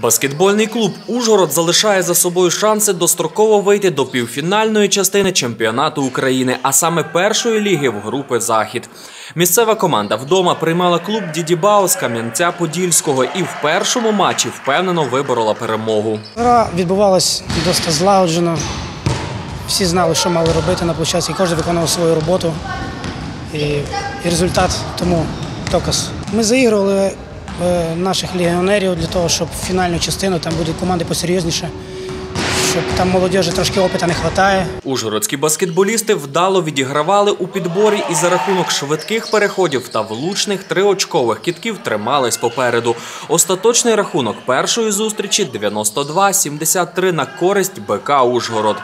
Баскетбольний клуб Ужгород залишає за собою шанси достроково вийти до півфінальної частини чемпіонату України, а саме першої ліги в групи Захід. Місцева команда вдома приймала клуб Дідібао з Кам'янця Подільського і в першому матчі впевнено виборола перемогу. Гра відбувалась досить злагоджено. Всі знали, що мали робити на площадці, кожен виконував свою роботу. І, результат тому доказ. Ми заігрували наших легіонерів для того, щоб фінальну частину там будуть команди посерйозніше, щоб там молодіжі трошки опита не вистачає. Ужгородські баскетболісти вдало відігравали у підборі і за рахунок швидких переходів та влучних триочкових кітків тримались попереду. Остаточний рахунок першої зустрічі 92-73 на користь БК Ужгород.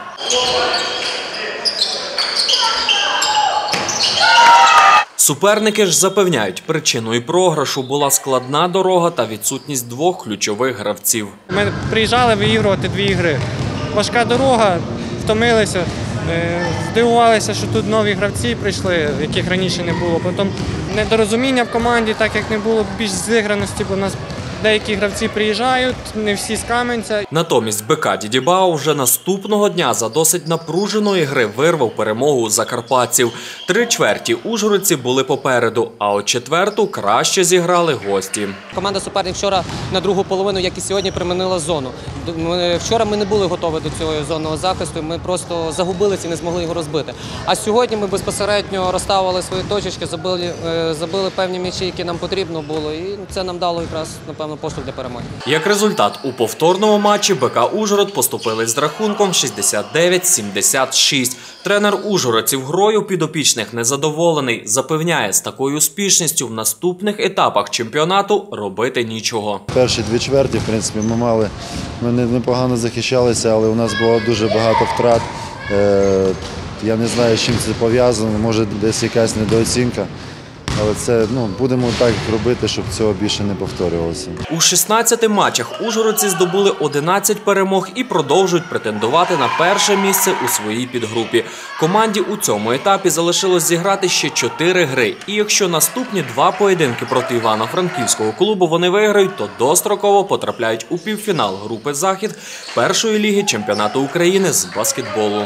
Суперники ж запевняють, причиною програшу була складна дорога та відсутність двох ключових гравців. Ми приїжджали виігрувати дві ігри. Важка дорога, втомилися. е, Здивувалися, що тут нові гравці прийшли, яких раніше не було. Потім недорозуміння в команді, так як не було більш зіграності, бо нас деякі гравці приїжджають, не всі з Кам'янця. Натомість БК Дідібао вже наступного дня за досить напруженої гри вирвав перемогу у закарпатців. Три чверті ужгородці були попереду, а от четверту краще зіграли гості. Команда суперник вчора на другу половину, як і сьогодні, примінила зону. Вчора ми не були готові до цього зонного захисту. Ми просто загубилися і не змогли його розбити. А сьогодні ми безпосередньо розставили свої точечки, забили, е, забили певні м'ячі, які нам потрібно було, і це нам дало якраз напевно поштовх для перемоги. Як результат, у повторному матчі БК Ужгород поступили з рахунком 69-76. Тренер ужгородців грою підопічних незадоволений. Запевняє, з такою успішністю в наступних етапах чемпіонату робити нічого. Перші дві чверті, в принципі, ми мали, ми непогано захищалися, але у нас було дуже багато втрат. Е, Я не знаю, з чим це пов'язано, може десь якась недооцінка. Але це ну, будемо так робити, щоб цього більше не повторювалося. У 16 матчах ужгородці здобули 11 перемог і продовжують претендувати на перше місце у своїй підгрупі. Команді у цьому етапі залишилось зіграти ще 4 гри. І якщо наступні два поєдинки проти Івано-Франківського клубу вони виграють, то достроково потрапляють у півфінал групи Захід першої ліги чемпіонату України з баскетболу.